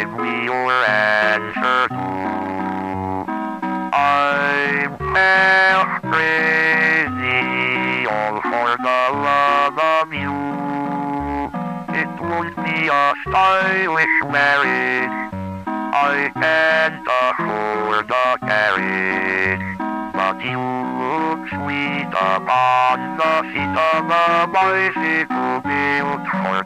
give me your answer too. I'm crazy all for the love of you. It would be a stylish marriage. I can't afford the carriage. But you look sweet upon the seat of a bicycle built for